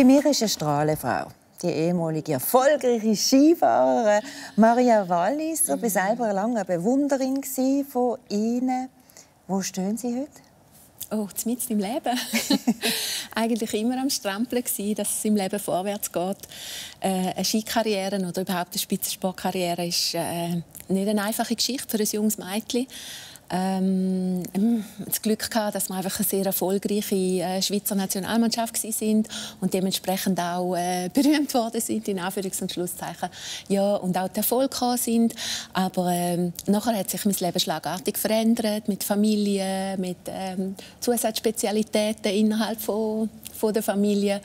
Bei mir ist eine Strahlefrau. Die ehemalige erfolgreiche Skifahrerin Maria Wallis. Ich war selber eine lange Bewunderin von Ihnen. Wo stehen Sie heute? Oh, mitten im Leben. Eigentlich immer am Strampeln gewesen, dass es im Leben vorwärts geht. Äh, eine Skikarriere oder überhaupt eine Spitzensportkarriere ist äh, nicht eine einfache Geschichte für ein junges Mädchen ähm, das Glück gehabt, dass wir einfach eine sehr erfolgreiche äh, Schweizer Nationalmannschaft sind und dementsprechend auch äh, berühmt worden sind in Anführungs- und Schlusszeichen. Ja, und auch der Erfolg sind. Aber ähm, nachher hat sich mein Leben schlagartig verändert mit Familie, mit ähm, Zusatzspezialitäten innerhalb von, von der Familie.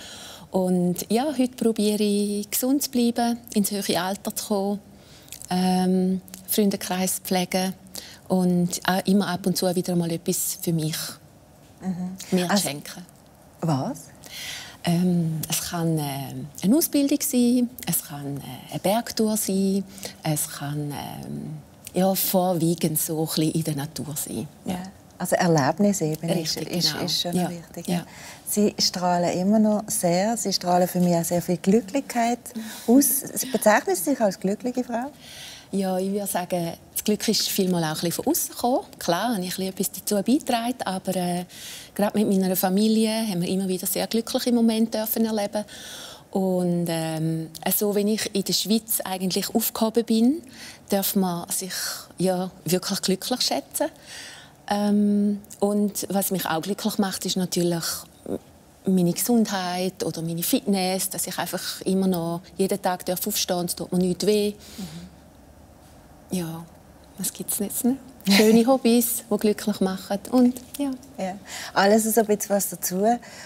Und ja, heute probiere ich gesund zu bleiben, ins höhere Alter zu kommen, ähm, Freundekreis zu pflegen und auch immer ab und zu wieder mal etwas für mich mhm. mir also, schenken. Was? Ähm, es kann äh, eine Ausbildung sein, es kann äh, eine Bergtour sein, es kann äh, ja, vorwiegend so ein in der Natur sein. Ja. Also Erlebnis eben Richtig, ist, genau. ist, schon ja. wichtig. Ja. Sie strahlen immer noch sehr, Sie strahlen für mich auch sehr viel Glücklichkeit aus. Sie bezeichnen sich als glückliche Frau? Ja, ich würde sagen, Glück ist vielmal auch ein von außen gekommen. Klar, habe ich etwas dazu beigetragen, aber äh, gerade mit meiner Familie haben wir immer wieder sehr glückliche Momente dürfen erleben. Und ähm, so, wenn ich in der Schweiz eigentlich aufgehoben bin, darf man sich ja wirklich glücklich schätzen. Ähm, und was mich auch glücklich macht, ist natürlich meine Gesundheit oder meine Fitness, dass ich einfach immer noch jeden Tag aufstehen darf, es tut mir nicht weh. Mhm ja, was gibt es jetzt noch? Schöne Hobbys, die glücklich machen. Und, ja. ja. Alles so ein bisschen, was dazu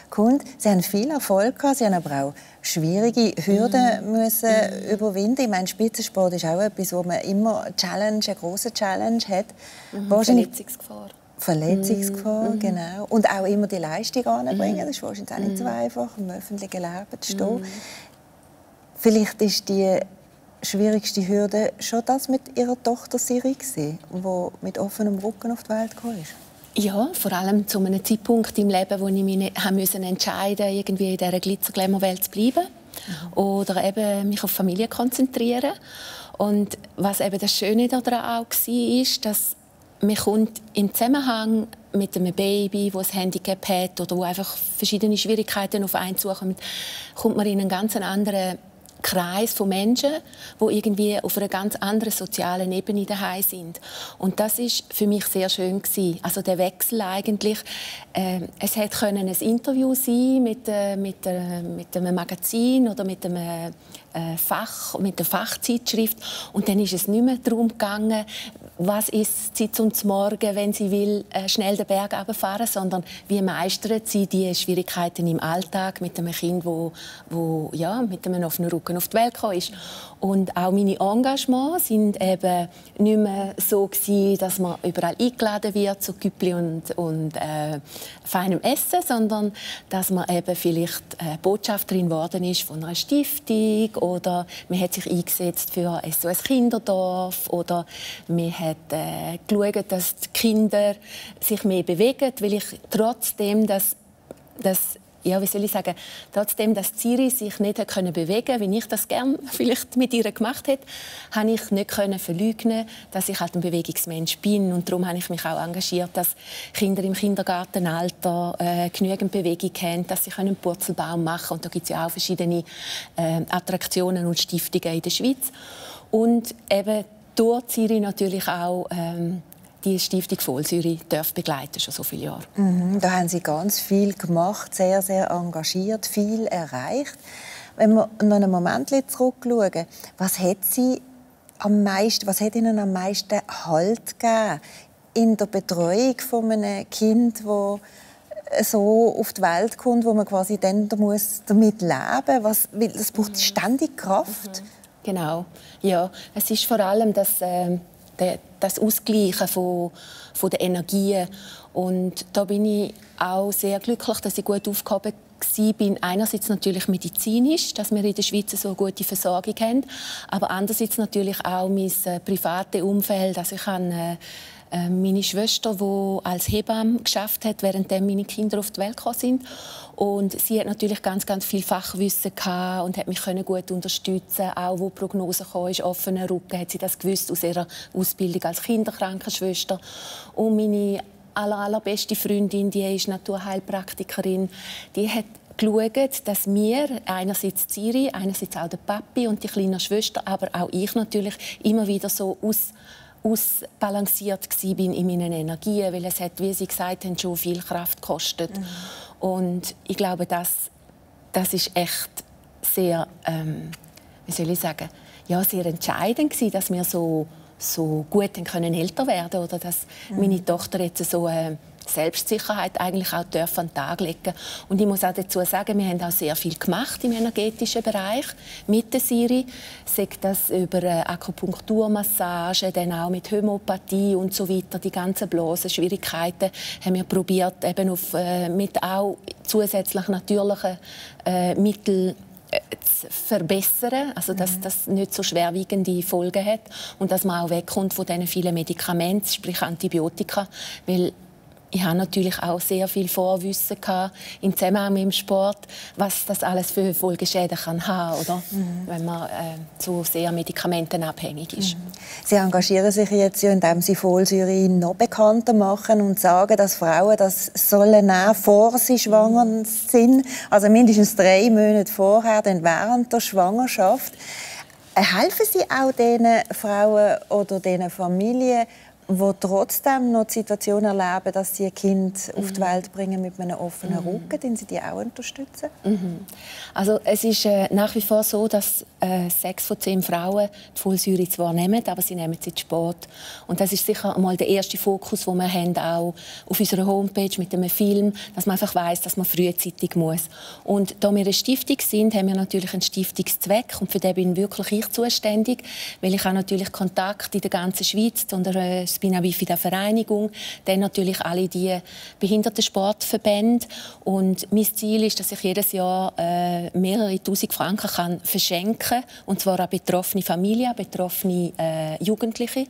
kommt. Sie haben viel Erfolg gehabt, Sie haben aber auch schwierige Hürden mm. müssen mm. überwinden. Ich meine, Spitzensport ist auch etwas, wo man immer eine Challenge, eine große Challenge hat. Mhm. Verletzungsgefahr. Verletzungsgefahr, mm. genau. Und auch immer die Leistung anbringen. Mm. Das ist wahrscheinlich auch nicht so mm. einfach, im öffentlichen Leben zu stehen. Mm. Vielleicht ist die schwierigste Hürde schon das mit ihrer Tochter Siri die mit offenem Rücken auf die Welt kam? Ja, vor allem zu einem Zeitpunkt im Leben, wo ich mich entscheiden musste, irgendwie in dieser Glitzer-Glamour-Welt zu bleiben mhm. oder eben mich auf Familie konzentrieren. Und was eben das Schöne daran auch war, ist, dass man kommt im Zusammenhang mit einem Baby, das ein Handicap hat oder wo einfach verschiedene Schwierigkeiten auf einen zukommen, kommt man in einen ganz anderen Kreis von Menschen, wo irgendwie auf einer ganz anderen sozialen Ebene daheim sind. Und das ist für mich sehr schön gewesen. Also der Wechsel eigentlich. Äh, es hätte können ein Interview sein mit, äh, mit, äh, mit einem Magazin oder mit einem Fach, mit der Fachzeitschrift. Und dann ist es nicht mehr darum gegangen, was ist sie zum Morgen, wenn sie will, äh, schnell den Berg runterfahren, sondern wie meistert sie die Schwierigkeiten im Alltag mit einem Kind, wo, wo ja, mit einem offenen Rücken auf die Welt gekommen ist. Und auch meine Engagements sind eben nicht mehr so gewesen, dass man überall eingeladen wird zu Güppli und, und äh, feinem Essen, sondern dass man eben vielleicht äh, Botschafterin geworden ist von einer Stiftung oder man hat sich eingesetzt für SOS Kinderdorf oder man hat äh, geschaut, dass die Kinder sich mehr bewegen, weil ich trotzdem, dass, dass ja, wie soll ich sagen, trotzdem, dass Siri sich nicht können bewegen wie ich das gerne vielleicht mit ihr gemacht hätte, habe ich nicht können verleugnen, dass ich halt ein Bewegungsmensch bin. Und darum habe ich mich auch engagiert, dass Kinder im Kindergartenalter äh, genügend Bewegung haben, dass sie einen Purzelbaum machen können. und da gibt es ja auch verschiedene äh, Attraktionen und Stiftungen in der Schweiz. Und eben durch Siri natürlich auch ähm, die Stiftung Vollsäure darf begleiten, schon so viele Jahre. Mhm, da haben Sie ganz viel gemacht, sehr, sehr engagiert, viel erreicht. Wenn wir noch einen Moment zurückschauen, was hat Sie am meisten, was hat Ihnen am meisten Halt gegeben in der Betreuung von einem Kind, das so auf die Welt kommt, wo man quasi dann muss damit leben muss? Das braucht mhm. ständig Kraft. Mhm. Genau, ja. Es ist vor allem das, äh, das Ausgleichen von, von der Energien. Und da bin ich auch sehr glücklich, dass ich gut aufgehoben bin. Einerseits natürlich medizinisch, dass wir in der Schweiz so eine gute Versorgung haben, aber andererseits natürlich auch mein äh, privates Umfeld. Also ich habe äh, äh, meine Schwester, die als Hebamme geschafft hat, während meine Kinder auf die Welt gekommen sind. Und sie hat natürlich ganz, ganz viel Fachwissen gehabt und hat mich gut unterstützen Auch wo die Prognose kam, offener Rücken, hat sie das gewusst aus ihrer Ausbildung als Kinderkrankenschwester. Und meine aller, allerbeste Freundin, die ist Naturheilpraktikerin, die hat geschaut, dass wir, einerseits Ziri, einerseits auch der Papi und die kleine Schwester, aber auch ich natürlich, immer wieder so aus ausbalanciert bin in meinen Energien, weil es hat, wie Sie gesagt haben, schon viel Kraft gekostet. Mhm. Und ich glaube, das, das ist echt sehr, ähm, wie soll ich sagen, ja, sehr entscheidend gewesen, dass wir so, so gut können älter werden oder dass mhm. meine Tochter jetzt so äh, Selbstsicherheit eigentlich auch dürfen an den Tag legen Und ich muss auch dazu sagen, wir haben auch sehr viel gemacht im energetischen Bereich mit der Siri. Sei das über äh, Akupunkturmassage, dann auch mit Homöopathie und so weiter. Die ganzen bloßen Schwierigkeiten haben wir probiert, eben auf, äh, mit auch zusätzlich natürlichen äh, Mitteln äh, zu verbessern, also dass mhm. das nicht so schwerwiegende Folgen hat und dass man auch wegkommt von diesen vielen Medikamenten, sprich Antibiotika, weil ich habe natürlich auch sehr viel Vorwissen im Zusammenhang mit dem Sport, was das alles für Folgeschäden kann haben, oder? Mhm. wenn man äh, so sehr medikamentenabhängig ist. Mhm. Sie engagieren sich jetzt, ja, indem Sie Folsäure noch bekannter machen und sagen, dass Frauen das sollen nehmen, vor sie schwanger mhm. sind, also mindestens drei Monate vorher, dann während der Schwangerschaft. Äh, helfen Sie auch diesen Frauen oder diesen Familien, die trotzdem noch die Situation erleben, dass sie ein Kind mhm. auf die mhm. Welt bringen mit einem offenen mhm. Rücken, den sie die auch unterstützen? Mhm. Also es ist äh, nach wie vor so, dass äh, sechs von zehn Frauen die Folsäure zwar nehmen, aber sie nehmen sie Sport. Und das ist sicher einmal der erste Fokus, den wir haben, auch auf unserer Homepage mit einem Film, dass man einfach weiß, dass man frühzeitig muss. Und da wir eine Stiftung sind, haben wir natürlich einen Stiftungszweck und für den bin wirklich ich zuständig, weil ich habe natürlich Kontakt in der ganzen Schweiz unter äh, Spina Bifida Vereinigung, dann natürlich alle die Behindertensportverbände und mein Ziel ist, dass ich jedes Jahr äh, mehrere tausend Franken kann verschenken und zwar an betroffene Familien, betroffene äh, Jugendliche.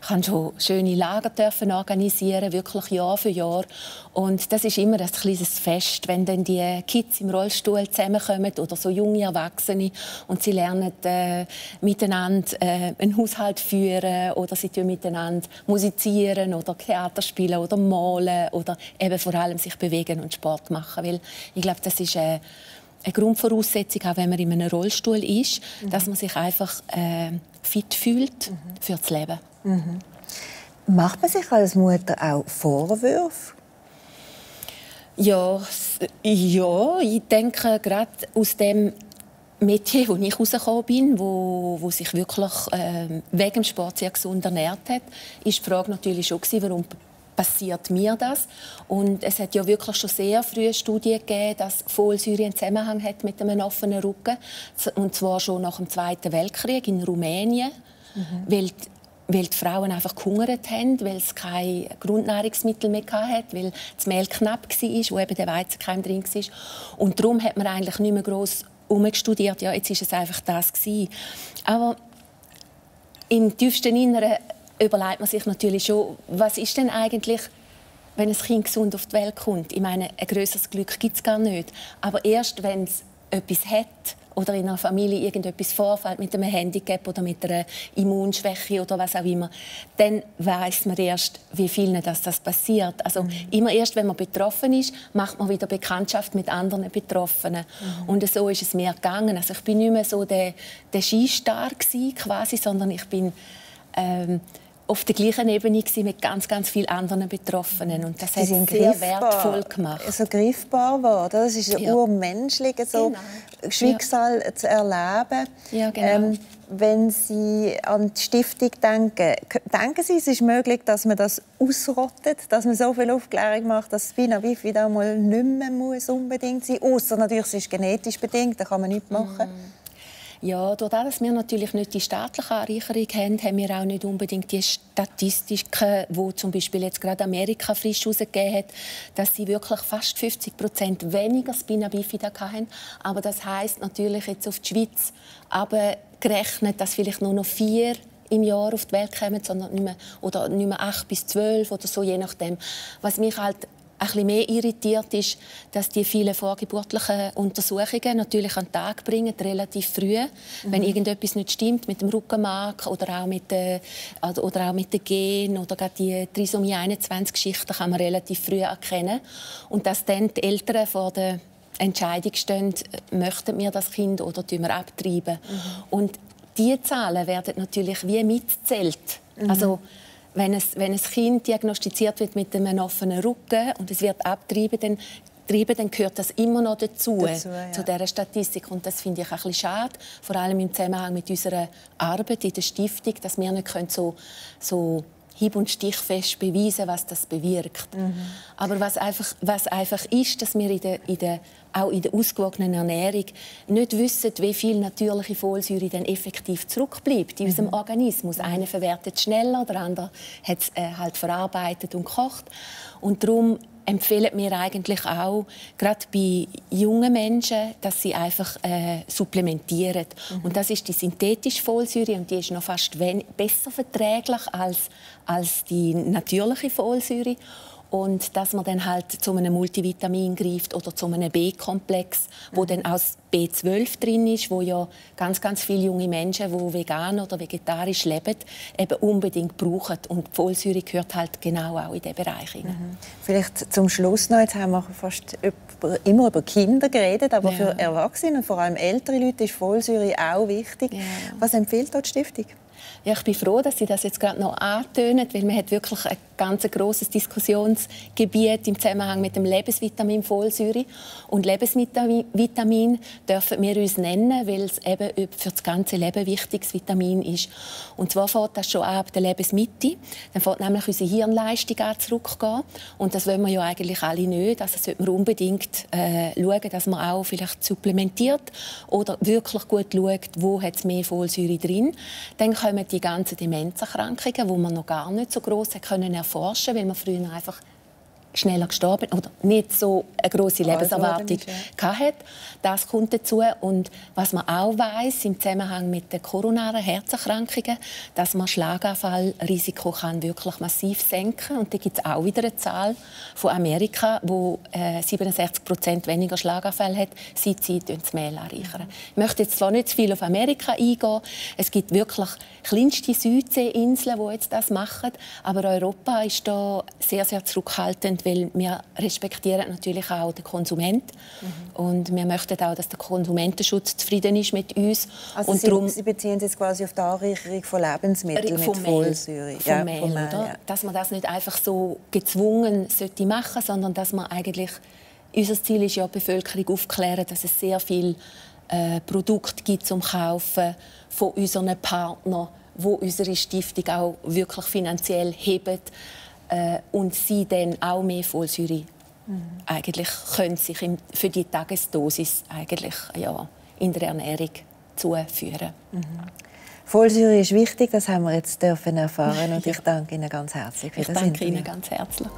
Ich kann schon schöne Lager dürfen organisieren, wirklich Jahr für Jahr und das ist immer ein kleines Fest, wenn dann die Kids im Rollstuhl zusammenkommen oder so junge Erwachsene und sie lernen äh, miteinander äh, einen Haushalt führen oder sie tun miteinander musizieren oder Theater spielen oder malen oder eben vor allem sich bewegen und Sport machen. Weil ich glaube, das ist eine, eine Grundvoraussetzung, auch wenn man in einem Rollstuhl ist, mhm. dass man sich einfach äh, fit fühlt mhm. für das Leben. Mhm. Macht man sich als Mutter auch Vorwürfe? Ja, ja, ich denke gerade aus dem Mädchen, wo ich rausgekommen bin, wo, wo sich wirklich äh, wegen dem Sport sehr gesund ernährt hat, ist die Frage natürlich schon gewesen, warum passiert mir das? Und es hat ja wirklich schon sehr früh Studien gegeben, dass Folsäure einen Zusammenhang hat mit einem offenen Rücken, und zwar schon nach dem Zweiten Weltkrieg in Rumänien, mhm. weil die weil die Frauen einfach gehungert haben, weil es keine Grundnahrungsmittel mehr hatten, weil das Mehl knapp war, wo eben der Weizenkeim drin war. Und darum hat man eigentlich nicht mehr gross umgestudiert, ja, jetzt ist es einfach das gewesen. Aber im tiefsten Inneren überlegt man sich natürlich schon, was ist denn eigentlich, wenn ein Kind gesund auf die Welt kommt? Ich meine, ein größeres Glück gibt es gar nicht. Aber erst, wenn es etwas hat, oder in einer Familie irgendetwas vorfällt mit einem Handicap oder mit einer Immunschwäche oder was auch immer, dann weiß man erst, wie vielen das, das passiert. Also mhm. immer erst, wenn man betroffen ist, macht man wieder Bekanntschaft mit anderen Betroffenen. Mhm. Und so ist es mir gegangen. Also ich bin nicht mehr so der, der Skistar quasi, sondern ich bin ähm, auf der gleichen Ebene mit ganz, ganz vielen anderen Betroffenen. Und das hat sehr griffbar, wertvoll gemacht. So griffbar war. Das ist ein ja. urmenschliches so genau. Schicksal ja. zu erleben. Ja, genau. Ähm, wenn Sie an die Stiftung denken, denken Sie, es ist möglich, dass man das ausrottet, dass man so viel Aufklärung macht, dass Spina bifida mal nicht mehr muss unbedingt sein muss? Außer natürlich, es ist genetisch bedingt, da kann man nichts machen. Mm. Ja, dadurch, dass wir natürlich nicht die staatliche Anreicherung haben, haben wir auch nicht unbedingt die Statistiken, wo zum Beispiel jetzt gerade Amerika frisch herausgegeben hat, dass sie wirklich fast 50 Prozent weniger Spina bifida hatten. Aber das heißt natürlich jetzt auf die Schweiz aber gerechnet, dass vielleicht nur noch vier im Jahr auf die Welt kommen, sondern nicht mehr, oder nicht mehr acht bis zwölf oder so, je nachdem. Was mich halt ein bisschen mehr irritiert ist, dass die vielen vorgeburtlichen Untersuchungen natürlich an den Tag bringen, relativ früh, mhm. wenn irgendetwas nicht stimmt mit dem Rückenmark oder auch mit den, oder auch mit den Gen oder gerade die Trisomie 21 Geschichten kann man relativ früh erkennen und dass dann die Eltern vor der Entscheidung stehen, möchten wir das Kind oder tun wir abtreiben. Mhm. Und diese Zahlen werden natürlich wie mitzählt. Mhm. Also wenn, es, wenn ein Kind diagnostiziert wird mit einem offenen Rücken und es wird abtrieben, dann treiben, dann gehört das immer noch dazu, dazu ja. zu dieser Statistik. Und das finde ich ein bisschen schade, vor allem im Zusammenhang mit unserer Arbeit in der Stiftung, dass wir nicht so, so hieb- und stichfest beweisen was das bewirkt. Mhm. Aber was einfach, was einfach ist, dass wir in der, in der, auch in der ausgewogenen Ernährung nicht wissen, wie viel natürliche Folsäure dann effektiv zurückbleibt in mhm. unserem Organismus. Einer verwertet schneller, der andere hat es äh, halt verarbeitet und gekocht. Und darum empfehlen wir eigentlich auch, gerade bei jungen Menschen, dass sie einfach äh, supplementieren. Mhm. Und das ist die synthetische Folsäure und die ist noch fast besser verträglich als, als die natürliche Folsäure und dass man dann halt zu einem Multivitamin greift oder zu einem B-Komplex, wo mhm. dann auch B12 drin ist, wo ja ganz ganz viele junge Menschen, die vegan oder vegetarisch leben, eben unbedingt brauchen und die Folsäure gehört halt genau auch in diesen Bereich Mhm. Vielleicht zum Schluss noch, jetzt haben wir fast immer über Kinder geredet, aber ja. für Erwachsene und vor allem ältere Leute ist Folsäure auch wichtig. Ja. Was empfiehlt dort die Stiftung? Ja, ich bin froh, dass Sie das jetzt gerade noch antönen, weil man hat wirklich ein ganz großes Diskussionsgebiet im Zusammenhang mit dem Lebensvitamin Folsäure und Lebensvitamin dürfen wir uns nennen, weil es eben für das ganze Leben wichtiges Vitamin ist. Und zwar fängt das schon ab der Lebensmitte, dann fängt nämlich unsere Hirnleistung an zurückgehen und das wollen wir ja eigentlich alle nicht. Also sollte man unbedingt äh, schauen, dass man auch vielleicht supplementiert oder wirklich gut schaut, wo hat es mehr Folsäure drin. Dann kommen die ganzen Demenzerkrankungen, wo man noch gar nicht so können erforschen, weil man früher einfach schneller gestorben oder nicht so eine große Lebenserwartung ja. hatte. Das kommt dazu. Und was man auch weiß im Zusammenhang mit den koronaren Herzerkrankungen, dass man Schlaganfallrisiko kann wirklich massiv senken und da gibt es auch wieder eine Zahl von Amerika, wo äh, 67 Prozent weniger Schlaganfälle hat, seit sie das Mehl anreichern. Ich möchte jetzt zwar nicht zu viel auf Amerika eingehen, es gibt wirklich kleinste Südseeinseln, die jetzt das machen, aber Europa ist da sehr sehr zurückhaltend, weil wir respektieren natürlich auch den Konsument mhm. und wir möchten auch, dass der Konsumentenschutz zufrieden ist mit uns. Also und Sie, darum, Sie beziehen sich quasi auf die Anreicherung von Lebensmitteln mit Folsäure. Vom ja, Mehl, Mehl oder? Ja. Dass man das nicht einfach so gezwungen sollte machen, sondern dass man eigentlich unser Ziel ist ja, die Bevölkerung aufklären, dass es sehr viel äh, Produkte gibt zum Kaufen von unseren Partnern, wo unsere Stiftung auch wirklich finanziell hebt äh, und sie dann auch mehr Folsäure mhm. eigentlich können sich im, für die Tagesdosis eigentlich ja, in der Ernährung zuführen. Mhm. Folsäure ist wichtig, das haben wir jetzt dürfen erfahren und ich danke Ihnen ganz herzlich für ich das danke Ihnen ganz herzlich.